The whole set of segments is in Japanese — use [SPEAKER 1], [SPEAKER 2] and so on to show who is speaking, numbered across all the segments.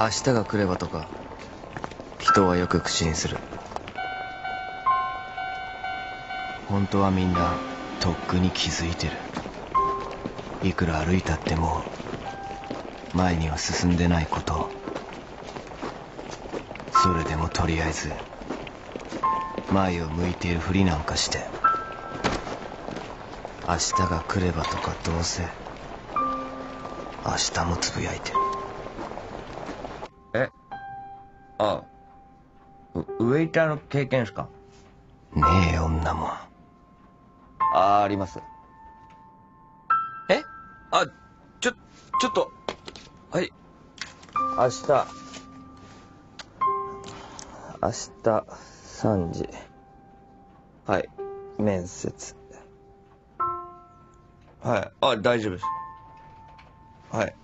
[SPEAKER 1] 明日が来ればとか人はよく口にする。本当はみんなとっくに気づいてる。いくら歩いたっても前には進んでないこと。それでもとりあえず前を向いているふりなんかして。明日が来ればとかどうせ明日もつぶやいてる。
[SPEAKER 2] あウウェイターの経験ですか？
[SPEAKER 1] ねえ女もん。
[SPEAKER 2] ああります。え？あちょちょっと。はい。明日。明日3時。はい。面接。はい。あ大丈夫です。はい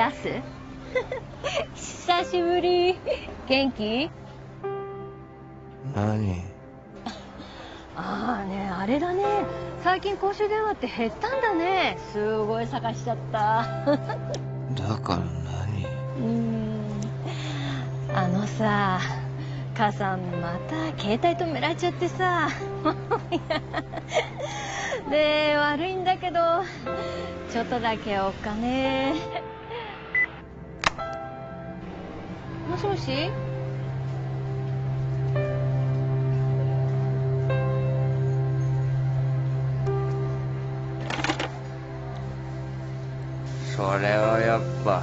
[SPEAKER 3] やす久しぶり。元気？
[SPEAKER 1] 何？
[SPEAKER 3] ああねあれだね。最近公衆電話って減ったんだね。すごい探しちゃった。
[SPEAKER 1] だから何？
[SPEAKER 3] うーん。あのさ母さんまた携帯止められちゃってさ。で悪いんだけどちょっとだけお金しもし。
[SPEAKER 2] それはやっぱ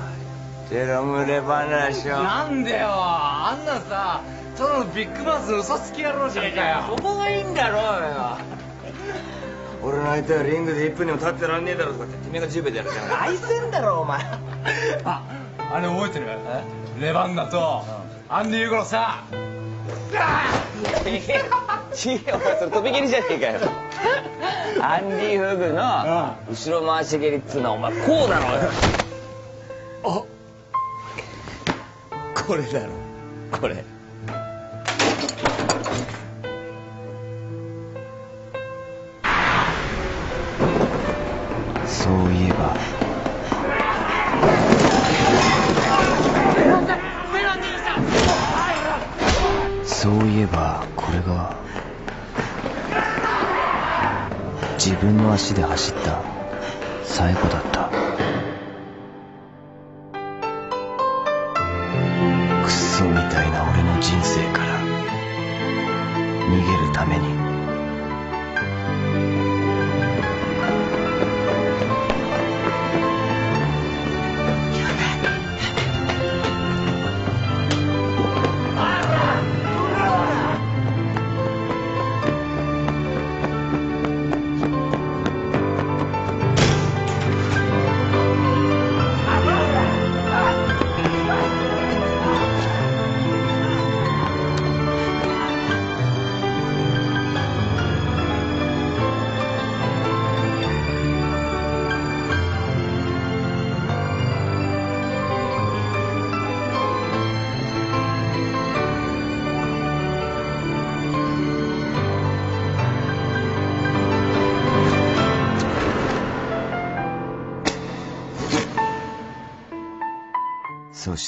[SPEAKER 2] ゼロ群れ話を
[SPEAKER 4] なんでよ。あんなさただのビッグマウスの嘘つき野郎じゃんかよ。
[SPEAKER 2] そこがいいんだろうよ。俺の相手はリングで1分にも立ってらんねえだろとかっててめえが10秒でやるじゃん。愛せんだろお前。
[SPEAKER 4] あ あれ覚えてる？レバンナとアンディ・ユーゴのさ。
[SPEAKER 2] ちげえお前それ飛び蹴りじゃねえかよ。アンディ・フグの後ろ回し蹴りっつうのはお前こうだろうよ
[SPEAKER 1] これだろ。
[SPEAKER 2] これ
[SPEAKER 1] 自分の足で走った。最後だった。クソみたいな俺の人生から逃げるために。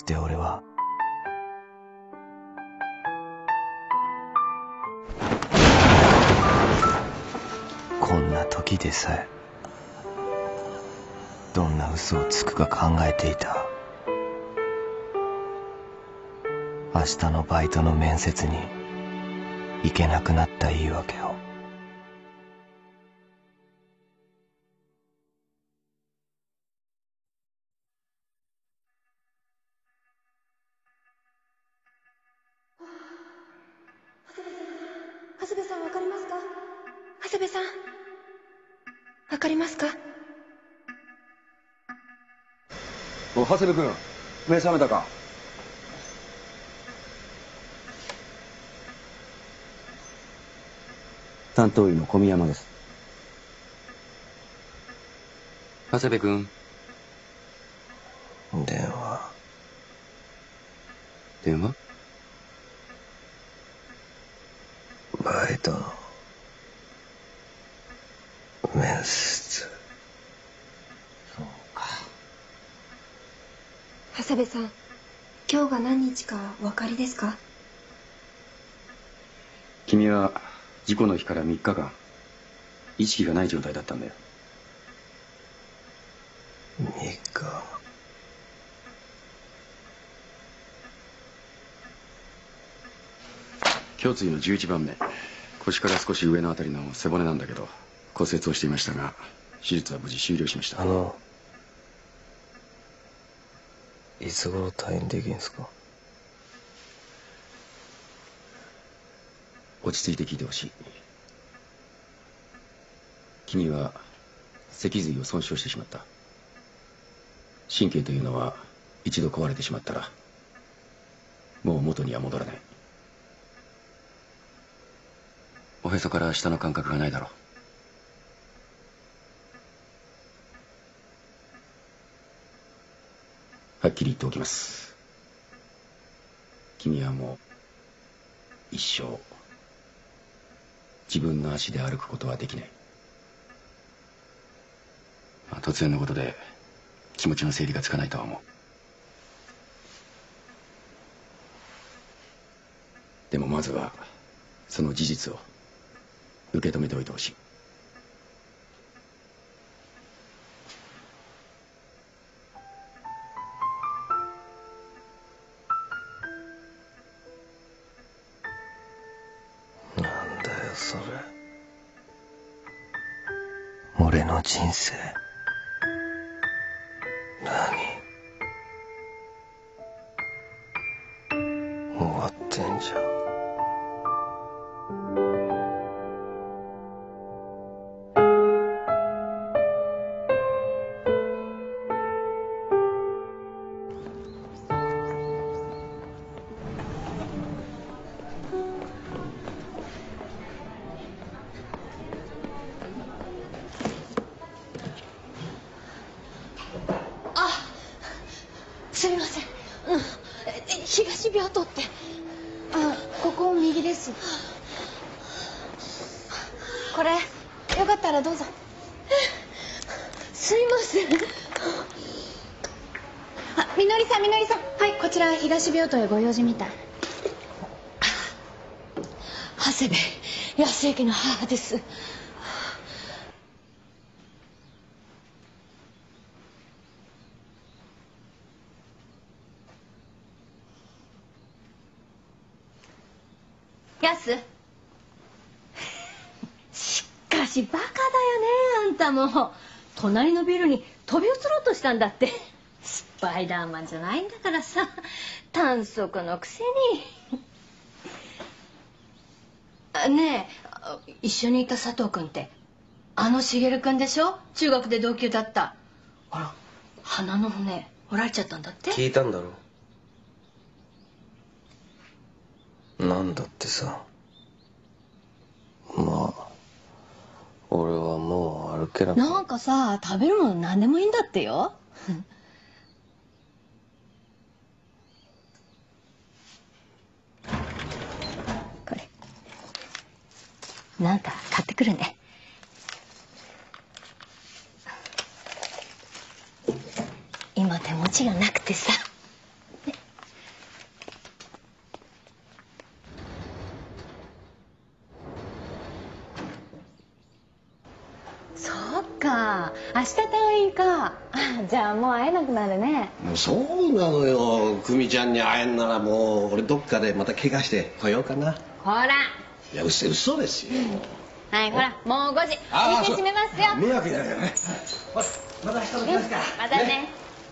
[SPEAKER 1] そして俺は。こんな時でさえどんな嘘をつくか考えていた。明日のバイトの面接に行けなくなった言い訳を。
[SPEAKER 5] 部
[SPEAKER 6] 君目覚めたか？
[SPEAKER 7] 担当医の小宮山です。
[SPEAKER 8] 長谷部君。
[SPEAKER 2] 電話
[SPEAKER 8] 電話？
[SPEAKER 2] バイトの。面接
[SPEAKER 3] 長谷部さん今日が何日かお分かりですか？
[SPEAKER 7] 君は事故の日から3日間意識がない状態だったんだよ。
[SPEAKER 2] 3日。
[SPEAKER 7] 胸椎の11番目。腰から少し上のあたりの背骨なんだけど骨折をしていましたが手術は無事終了しました。
[SPEAKER 2] あのいつ頃退院できんすか？
[SPEAKER 7] 落ち着いて聞いてほしい。君は脊髄を損傷してしまった。神経というのは一度壊れてしまったらもう元には戻らない。おへそから下の感覚がないだろう。はっきり言っておきます。君はもう一生自分の足で歩くことはできない、まあ、突然のことで気持ちの整理がつかないとは思う。でもまずはその事実を受け止めておいてほしい。
[SPEAKER 2] の人
[SPEAKER 3] です。これよかったらどうぞ。すいません。あみのりさんみのりさん。はいこちら東病棟へご用事みたい。長谷部安之の母ですやすしかしバカだよねあんたも隣のビルに飛び移ろうとしたんだって。スパイダーマンじゃないんだからさ。短足のくせに。ねえ一緒にいた佐藤君ってあの茂君でしょ？中学で同級だった。あら鼻の骨折られちゃったんだって？
[SPEAKER 2] 聞いたんだろなんだってさ。まあ俺はもう歩けなく
[SPEAKER 9] なんかさ食べるもの何でもいいんだってよ。これ。なんか買ってくるね。今手持ちがなくてさそっか明日退院か。あ じゃあもう会えなくなるね。
[SPEAKER 10] もうそうなのよ。久美ちゃんに会えんならもう俺どっかでまた怪我して来ようかな。
[SPEAKER 9] ほら。
[SPEAKER 10] いや嘘嘘ですよ。
[SPEAKER 9] はいほらもう5時。
[SPEAKER 10] あ
[SPEAKER 9] お店閉めますよ
[SPEAKER 10] 迷惑になるよねほらまた明日も来ますから
[SPEAKER 9] またね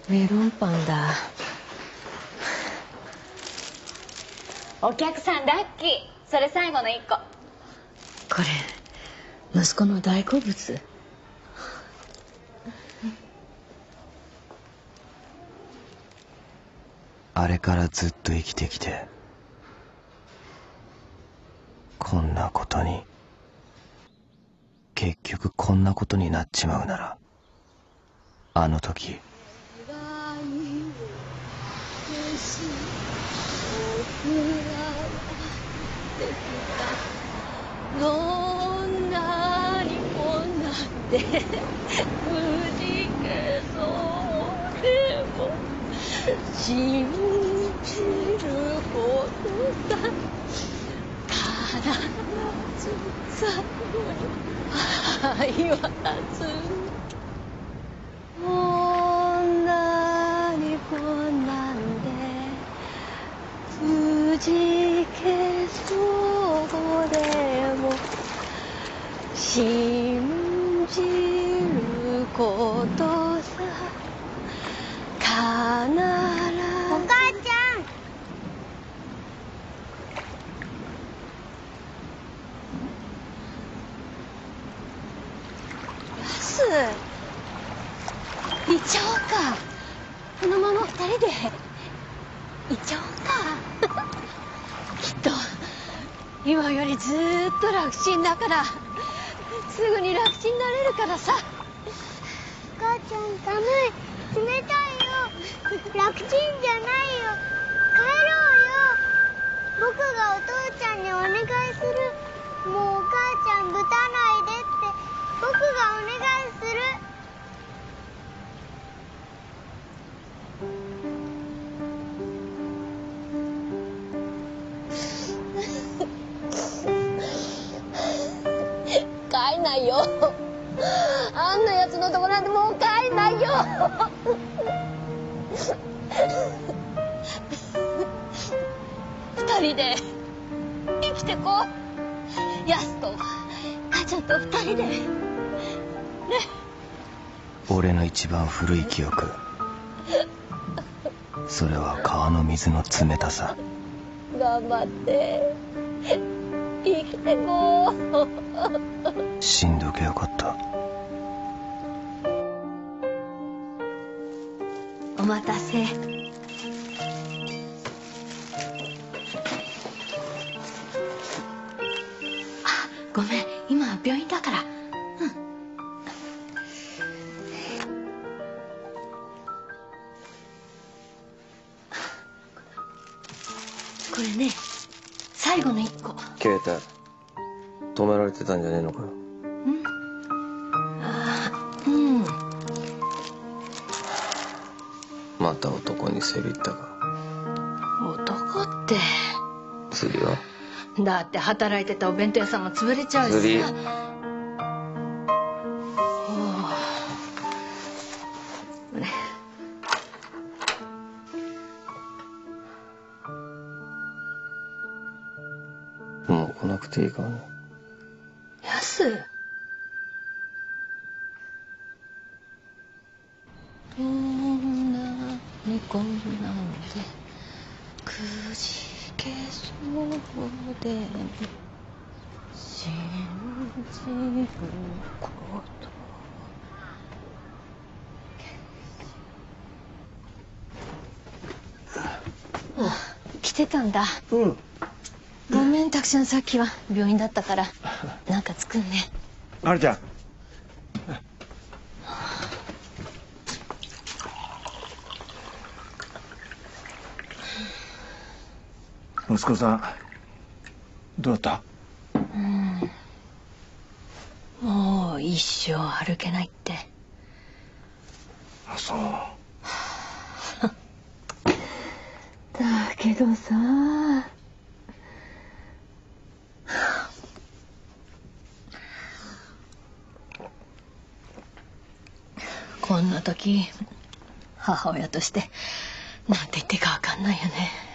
[SPEAKER 9] メロンパンだお客さんラッキーそれ最後の1個これ息子の大好物
[SPEAKER 2] あれからずっと生きてきてこんなことに結局こんなことになっちまうならあの時
[SPEAKER 3] どんなにこんなってくじけそう。でも信じることだ必ず最後に愛はずこんなにこんなんでくじけそうでも信じることさ必ず
[SPEAKER 11] お母ちゃん
[SPEAKER 3] バス行っちゃおうかこのまま二人で行っちゃおうかきっと今よりずーっと楽ちんだから。すぐに楽ちんになれるからさ。
[SPEAKER 11] お母ちゃん寒い。冷たいよ。楽ちんじゃないよ。帰ろうよ。僕がお父ちゃんにお願いする。もうお母ちゃんぶたないでって。僕がお願いする。
[SPEAKER 3] んと二人で。ね。
[SPEAKER 2] 俺の一番古い記憶。それは川の水の冷たさ。
[SPEAKER 3] 頑張って。生きてこう。
[SPEAKER 2] 死んどけよかった。
[SPEAKER 3] お待たせこれね最後の一個。
[SPEAKER 8] 携帯止められてたんじゃねえのかよ。
[SPEAKER 3] あーうん。
[SPEAKER 8] また男にせびったか。
[SPEAKER 3] 男って。
[SPEAKER 8] 釣りは？
[SPEAKER 3] だって働いてたお弁当屋さんも潰れちゃうしさ
[SPEAKER 8] ていいか。らね
[SPEAKER 3] やすどんなにこんなんで。くじけそうでも信じること。あ来てたんだ。
[SPEAKER 10] うん。
[SPEAKER 3] ごめんたくちゃんさっきは病院だったから。なんか作んね。
[SPEAKER 10] あるちゃん。息子さんどうだった？
[SPEAKER 3] もう一生歩けないって。
[SPEAKER 10] あそう。
[SPEAKER 3] だけどさこんな時母親としてなんて言っていいか分かんないよね。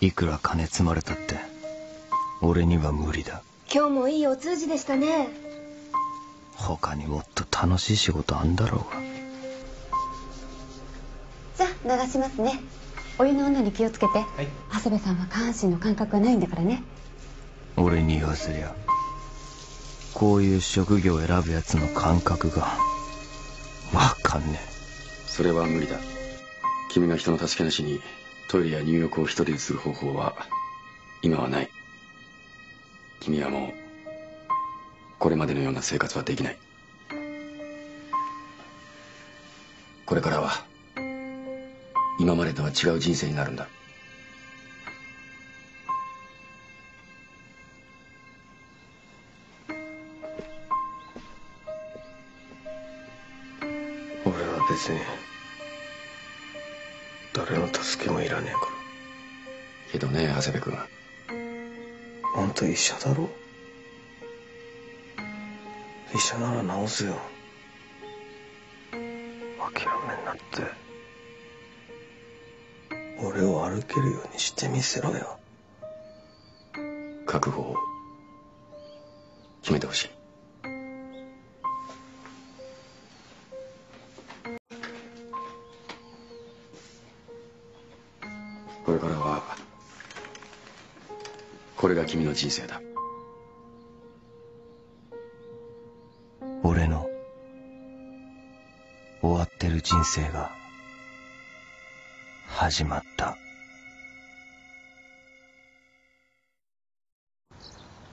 [SPEAKER 1] いくら金積まれたって俺には無理だ。
[SPEAKER 12] 今日もいいお通じでしたね。
[SPEAKER 1] 他にもっと楽しい仕事あんだろうが。
[SPEAKER 13] じゃあ流しますね。お湯の女に気をつけて、長谷部さんは下半身の感覚がないんだからね。
[SPEAKER 1] 俺に言わせりゃこういう職業を選ぶやつの感覚がわかんね
[SPEAKER 7] それは無理だ君が人の助けなしにトイレや入浴を一人でする方法は今はない。君はもうこれまでのような生活はできない。これからは今までとは違う人生になるんだ。長谷部君
[SPEAKER 1] らあんた医者だろ？医者なら治すよ。諦めんなって。俺を歩けるようにしてみせろよ。
[SPEAKER 7] 覚悟を。決めてほしい。これからはこれが君の人生だ
[SPEAKER 1] 俺の終わってる人生が始まった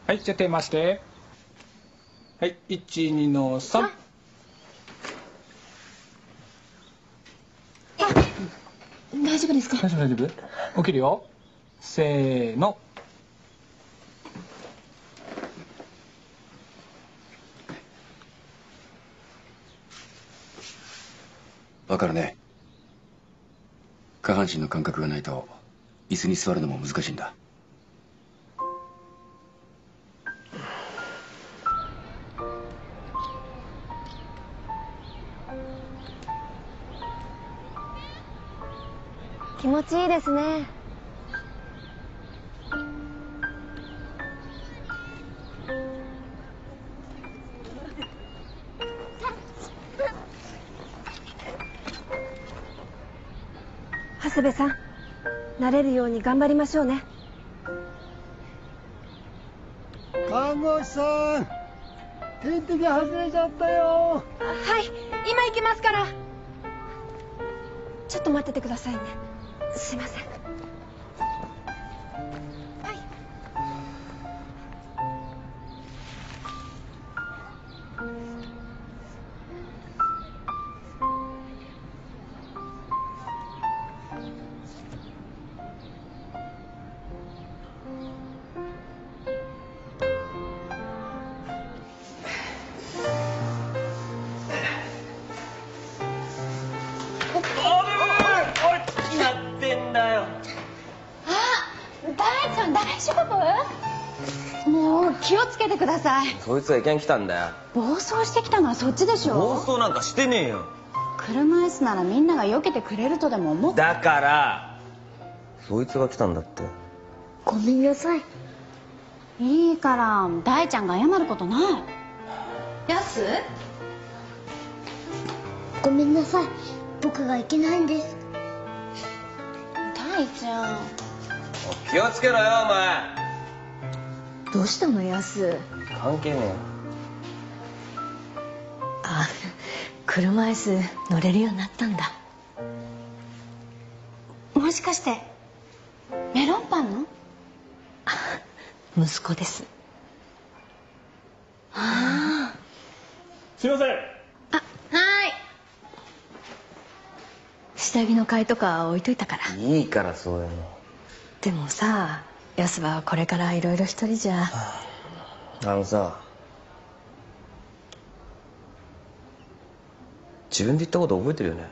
[SPEAKER 14] はい、じゃあ手回して。はい、1、2の3。
[SPEAKER 13] 大丈夫ですか？
[SPEAKER 14] 大丈夫大丈夫起きるよ。せーの。
[SPEAKER 7] からね。下半身の感覚がないと椅子に座るのも難しいんだ。
[SPEAKER 12] 気持ちいいですね。長谷部さん慣れるように頑張りましょうね。
[SPEAKER 15] 看護師さん点滴外れちゃったよ。
[SPEAKER 12] はい今行きますから。ちょっと待っててくださいね。すいません
[SPEAKER 13] 気をつけてください。
[SPEAKER 2] そいつが意見来たんだよ。
[SPEAKER 13] 暴走してきたのはそっちでしょ。
[SPEAKER 2] 暴走なんかしてねえよ。
[SPEAKER 13] 車椅子ならみんなが避けてくれるとでも思っ
[SPEAKER 2] だからそいつが来たんだって。
[SPEAKER 13] ごめんなさい。いいから大ちゃんが謝ることない。
[SPEAKER 3] やす
[SPEAKER 11] ごめんなさい。僕がいけないんです。
[SPEAKER 13] 大ちゃん。
[SPEAKER 2] 気をつけろよお前
[SPEAKER 3] どうしたのやす
[SPEAKER 2] 関係ねえよ。
[SPEAKER 3] あ車椅子乗れるようになったんだ。
[SPEAKER 13] もしかしてメロンパンの？
[SPEAKER 3] 息子です。
[SPEAKER 13] あ
[SPEAKER 14] すいません。
[SPEAKER 3] はい。下着の買いとか置いといたから。
[SPEAKER 2] いいからそういうの。
[SPEAKER 3] でもさやすはこれからいろいろ一人じゃ。
[SPEAKER 2] あのさ自分で言ったこと覚えてるよね？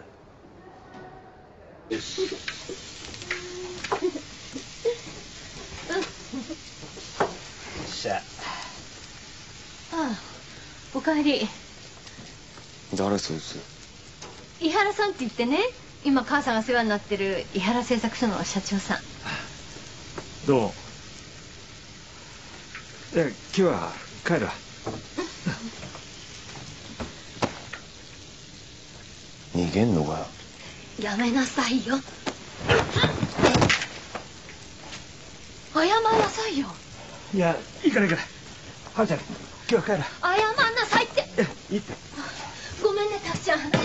[SPEAKER 2] しゃ。
[SPEAKER 3] ああおかえり。
[SPEAKER 7] 誰そいつ？
[SPEAKER 3] 伊原さんって言ってね。今母さんが世話になってる伊原製作所の社長さん
[SPEAKER 4] どう？もいや今日は帰るわ。
[SPEAKER 2] 逃げんのかよ？
[SPEAKER 3] やめなさいよ。謝んなさいよ。
[SPEAKER 4] いやいいからいいから。はるちゃん今日は帰るわ。
[SPEAKER 3] 謝んなさいって。
[SPEAKER 4] いいって。
[SPEAKER 3] ごめんねたくちゃん。ごめんね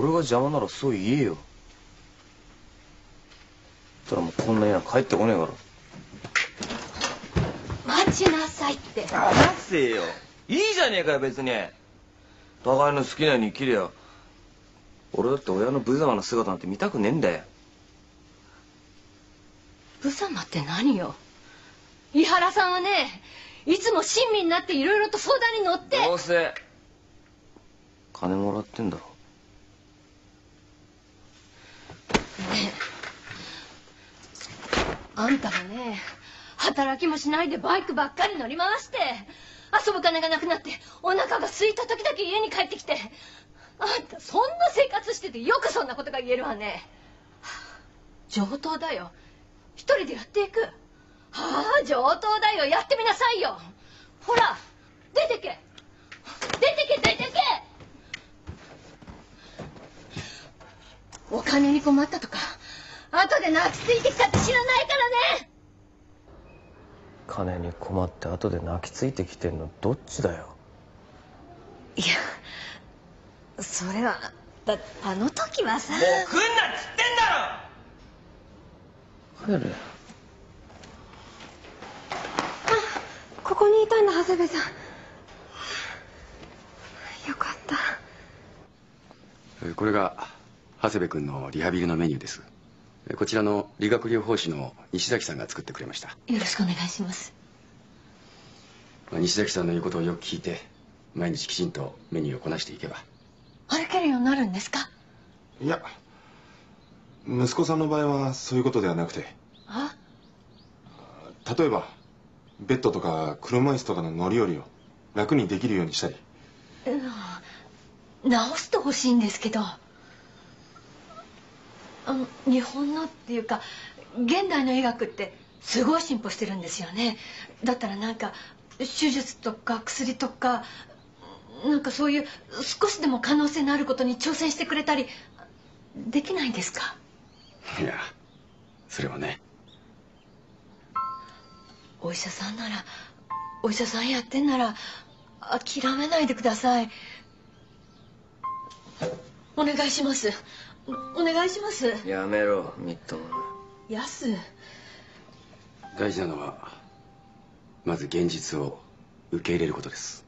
[SPEAKER 2] 俺が邪魔ならそう言えよ。たらもうこんな家は帰ってこねえから。
[SPEAKER 3] 待ちなさいって。
[SPEAKER 2] 話せよ。いいじゃねえかよ別に。互いの好きなように生きりゃ俺だって親の無様な姿なんて見たくねえんだよ。
[SPEAKER 3] 無様って何よ？伊原さんはねいつも親身になっていろいろと相談に乗って。
[SPEAKER 2] どうせ金もらってんだろ
[SPEAKER 3] ねえ。あんたがね働きもしないでバイクばっかり乗り回して遊ぶ金がなくなってお腹が空いた時だけ家に帰ってきてあんたそんな生活しててよくそんなことが言えるわね。上等だよ。一人でやっていく。はあ上等だよ。やってみなさいよ。ほら出てけ。出てけ出てけ。お金に困ったとか。後で泣きついてきたって知らないからね。
[SPEAKER 2] 金に困って後で泣きついてきてんのどっちだよ？
[SPEAKER 3] いやそれはだあの時はさ。
[SPEAKER 2] もう来んなっつってんだろ！帰れ
[SPEAKER 12] ここにいたんだ長谷部さん。よかった。
[SPEAKER 7] えこれが長谷部君のリハビリのメニューです。えこちらの理学療法士の西崎さんが作ってくれました。
[SPEAKER 3] よろしくお願いします。
[SPEAKER 7] まあ西崎さんの言うことをよく聞いて毎日きちんとメニューをこなしていけば。
[SPEAKER 3] 歩けるようになるんですか？
[SPEAKER 16] いや息子さんの場合はそういうことではなくて。
[SPEAKER 3] あ？
[SPEAKER 16] 例えばベッドとか車椅子とかの乗り降りを楽にできるようにしたり。
[SPEAKER 3] うん直してほしいんですけど日本のっていうか現代の医学ってすごい進歩してるんですよね。だったらなんか手術とか薬とかなんかそういう少しでも可能性のあることに挑戦してくれたりできないんですか？
[SPEAKER 7] いやそれはね。
[SPEAKER 3] お医者さんならお医者さんやってんなら諦めないでください。お願いしますお願いします。
[SPEAKER 2] やめろみっとも
[SPEAKER 3] やす
[SPEAKER 7] 大事なのはまず現実を受け入れることです。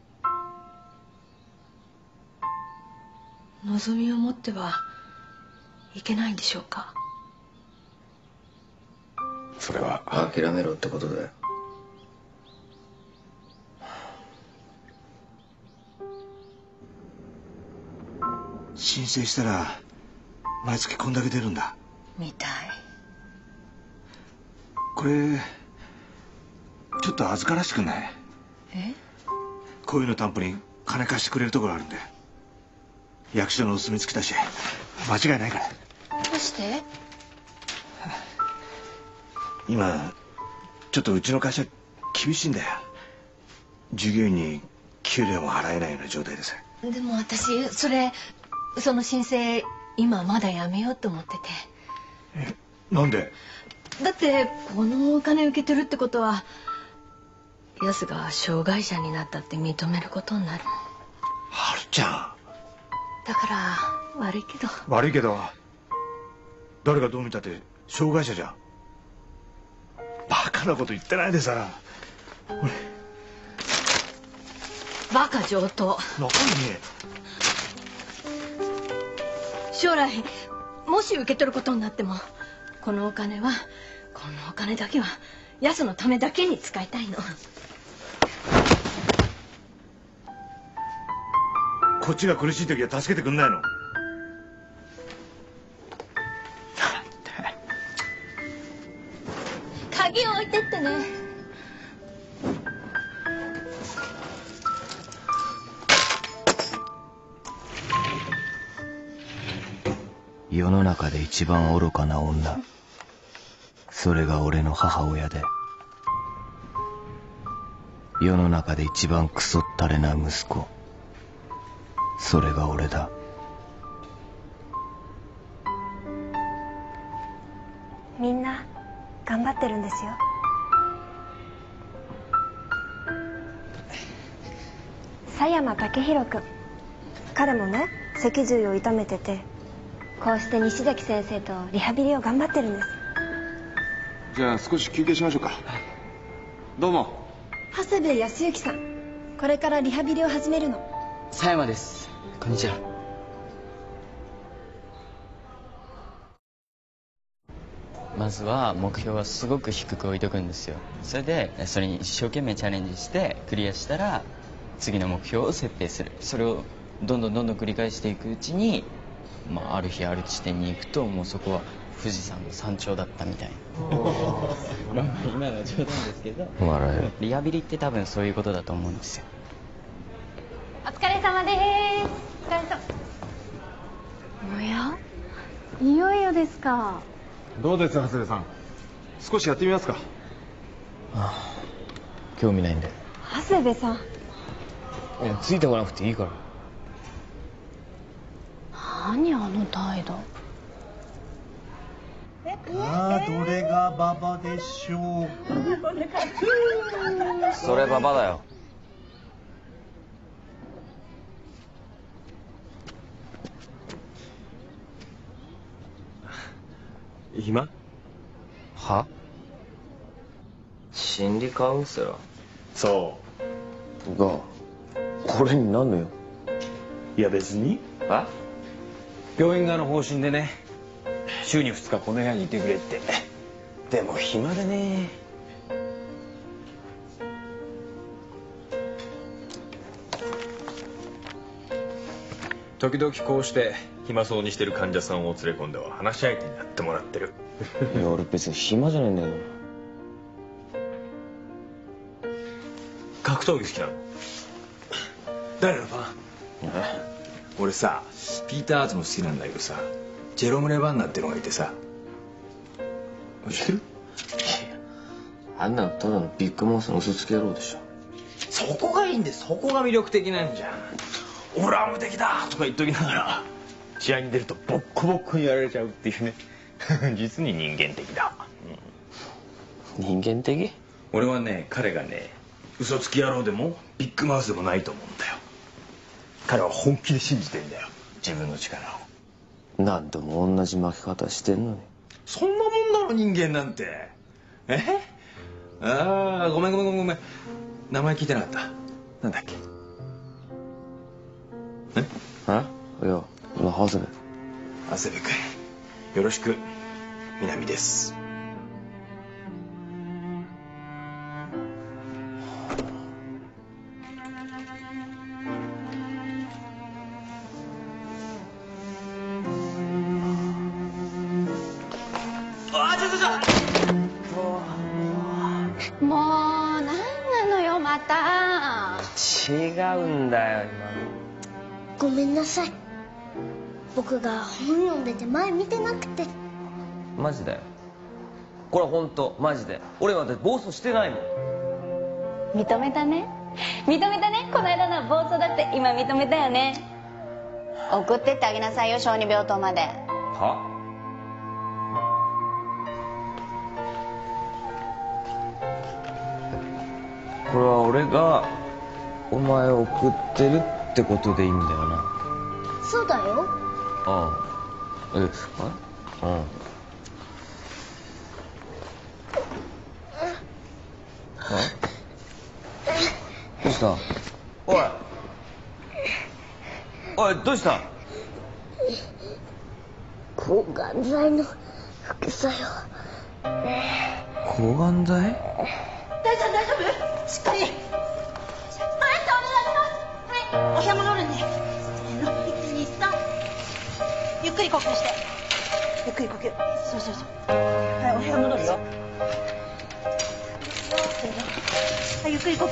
[SPEAKER 3] 望みを持ってはいけないんでしょうか？
[SPEAKER 7] それは
[SPEAKER 2] 諦めろってことだよ。
[SPEAKER 4] 申請したら毎月こんだけ出るんだ。
[SPEAKER 3] みたい。
[SPEAKER 4] これちょっと預からしくない？
[SPEAKER 3] え？
[SPEAKER 4] こういうの担保に金貸してくれるところあるんで。役所のお墨付きだし間違いないから。
[SPEAKER 3] どうして？
[SPEAKER 4] 今ちょっとうちの会社厳しいんだよ。従業員に給料も払えないような状態です
[SPEAKER 3] でも私それその申請今まだやめようと思ってて。
[SPEAKER 4] なんで？
[SPEAKER 3] だってこのお金受け取るってことはヤスが障害者になったって認めることになる。
[SPEAKER 4] はるちゃ
[SPEAKER 3] だから悪いけど。
[SPEAKER 4] ん悪いけど誰がどう見たって障害者じゃん。バカなこと言ってないでさ。
[SPEAKER 3] バカ上等。
[SPEAKER 4] 何
[SPEAKER 3] 将来もし受け取ることになってもこのお金はこのお金だけはヤスのためだけに使いたいの。
[SPEAKER 4] こっちが苦しい時は助けてくんないの？
[SPEAKER 3] 鍵を置いてってね
[SPEAKER 2] 世の中で一番愚かな女。それが俺の母親で。世の中で一番クソったれな息子。それが俺だ。
[SPEAKER 12] みんな頑張ってるんですよ。佐山武弘君。彼もね脊髄を痛めてて。こうして西崎先生とリハビリを頑張ってるんです。
[SPEAKER 16] じゃあ少し休憩しましょうか。どうも。
[SPEAKER 12] 長谷部康之さん。これからリハビリを始めるの。
[SPEAKER 8] 佐山です。こんにちは。まずは目標はすごく低く置いとくんですよ。それでそれに一生懸命チャレンジしてクリアしたら次の目標を設定する。それをどんどんどんどん繰り返していくうちに、まあ、ある日ある地点に行くともうそこは富士山の山頂だったみたいな。まあまあ今のは冗談ですけど。
[SPEAKER 2] 笑え
[SPEAKER 8] リハビリって多分そういうことだと思うんですよ。
[SPEAKER 9] お疲れ様です。お疲れ様。おや？いよいよですか。
[SPEAKER 16] どうです長谷部さん。少しやってみますか。
[SPEAKER 2] 興味ないんで。
[SPEAKER 12] 長谷部さん。
[SPEAKER 2] いやついてこなくていいから
[SPEAKER 9] 何あの態度
[SPEAKER 15] ああどれがババでしょう。
[SPEAKER 8] それババだよ。
[SPEAKER 16] 暇
[SPEAKER 2] は？心理カウンセラー。
[SPEAKER 4] そう。
[SPEAKER 2] がこれになんのよ。
[SPEAKER 4] いや別に。
[SPEAKER 2] え
[SPEAKER 4] 病院側の方針でね週に2日この部屋にいてくれって。でも暇でね。時々こうして暇そうにしてる患者さんを連れ込んでは話し相手になってもらってる。
[SPEAKER 2] いや俺別に暇じゃねえんだよ。
[SPEAKER 4] 格闘技好きなの？誰のファン？俺さピーター・アーツも好きなんだけどさジェロム・レバンナってのがいてさ。知ってる？
[SPEAKER 2] あんなのただのビッグマウスの嘘つき野郎でしょ。
[SPEAKER 4] そこがいいんでそこが魅力的なんじゃん。俺は無敵だとか言っときながら試合に出るとボッコボッコにやられちゃうっていうね。実に人間的だ、
[SPEAKER 2] 人間的？
[SPEAKER 4] 俺はね彼がね嘘つき野郎でもビッグマウスでもないと思うんだよ。彼は本気で信じてんだよ自分の力を。
[SPEAKER 2] 何度も同じ巻き方してんのに。
[SPEAKER 4] そんなもんだろ人間なんて。え？ああごめんごめんごめんごめん。名前聞いてなかった。なんだっけ？
[SPEAKER 2] え？いやまあ長谷部。
[SPEAKER 4] 長谷部君よろしく南です
[SPEAKER 11] 僕が本読んでて前見てなくて。
[SPEAKER 2] 今マジだよ。これ本当。マジで。俺はだって暴走してないもん。
[SPEAKER 9] 認めたね。認めたね。この間の暴走だって。今認めたよね。送ってってあげなさいよ小児病棟まで。
[SPEAKER 2] は？これは俺がお前を送ってるってことでいいんだよな。
[SPEAKER 11] そうだよ
[SPEAKER 2] ああえあうん。どうした？おい。おいどうした？
[SPEAKER 11] 抗がん剤の副作用。
[SPEAKER 2] 抗がん剤？
[SPEAKER 11] 大丈夫大丈夫。しっかり呼吸して。ゆっくり呼吸そうそうそう。はいお部屋戻るよ。はいゆっくり呼吸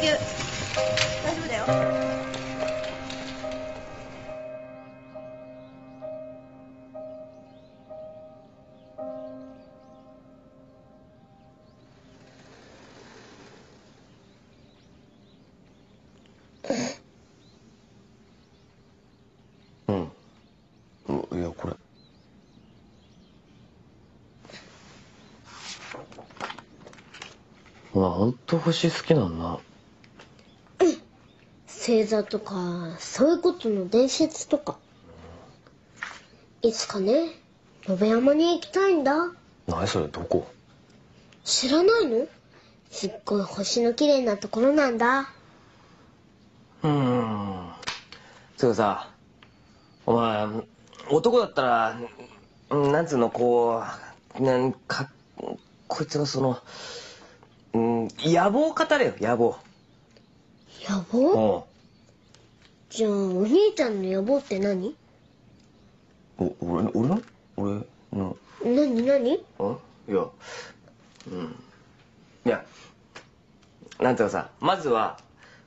[SPEAKER 11] 大丈夫だよ
[SPEAKER 2] お前本当星好きなんだ。
[SPEAKER 11] 星座とかそういうことの伝説とか。いつかね延山に行きたいんだ。
[SPEAKER 2] 何それどこ？
[SPEAKER 11] 知らないの？すっごい星の綺麗なところなんだ。
[SPEAKER 2] うーん。つうかさお前男だったらうんなんつうのこうなんかこいつのそのうん野望を語れよ野望。
[SPEAKER 11] 野望？
[SPEAKER 2] お
[SPEAKER 11] じゃあお兄ちゃんの野望って何？
[SPEAKER 2] お俺の俺の？俺の
[SPEAKER 11] 何何？
[SPEAKER 2] ん？いやうん。いやなんていうかさまずは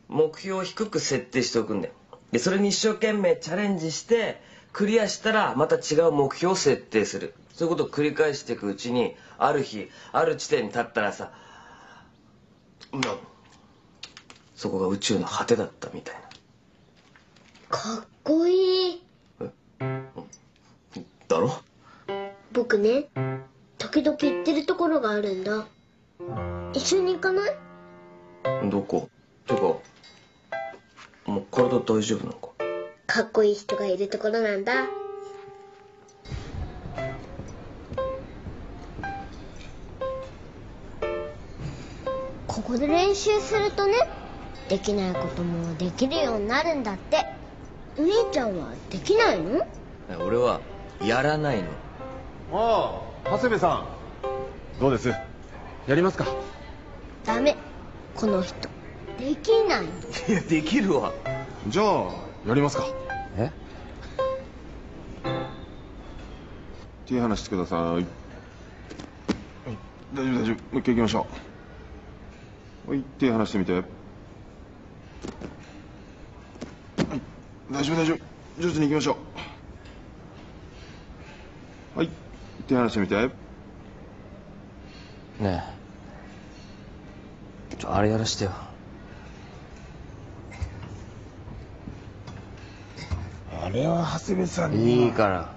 [SPEAKER 2] 目標を低く設定しておくんだよ。でそれに一生懸命チャレンジしてクリアしたらまた違う目標を設定する。そういうことを繰り返していくうちにある日ある地点に立ったらさうんそこが宇宙の果てだったみたいな。
[SPEAKER 11] かっこいい。
[SPEAKER 2] だろ？
[SPEAKER 11] 僕ね時々行ってるところがあるんだ。一緒に行かない？
[SPEAKER 2] どこ？てかもう体大丈夫なのか？
[SPEAKER 11] かっこいい人がいるところなんだここで練習するとねできないこともできるようになるんだって。お兄ちゃんはできないの？
[SPEAKER 2] 俺はやらないの。
[SPEAKER 16] ああ長谷部さん。どうです？やりますか？
[SPEAKER 11] ダメ。この人できない
[SPEAKER 2] いやできるわ。
[SPEAKER 16] じゃあやりますか。
[SPEAKER 2] え？
[SPEAKER 16] 手離してください。はい。大丈夫大丈夫。もう一回行きましょうはい手離してみて。はい。大丈夫大丈夫。徐々に行きましょう。はい。手離してみて。
[SPEAKER 2] ねえ。ちょあれやらしてよ。
[SPEAKER 16] あれは長谷部さんに
[SPEAKER 2] いいから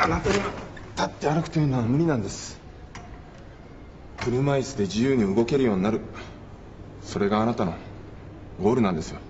[SPEAKER 16] あなたには立って歩くというのは無理なんです。車椅子で自由に動けるようになる。それがあなたのゴールなんですよ。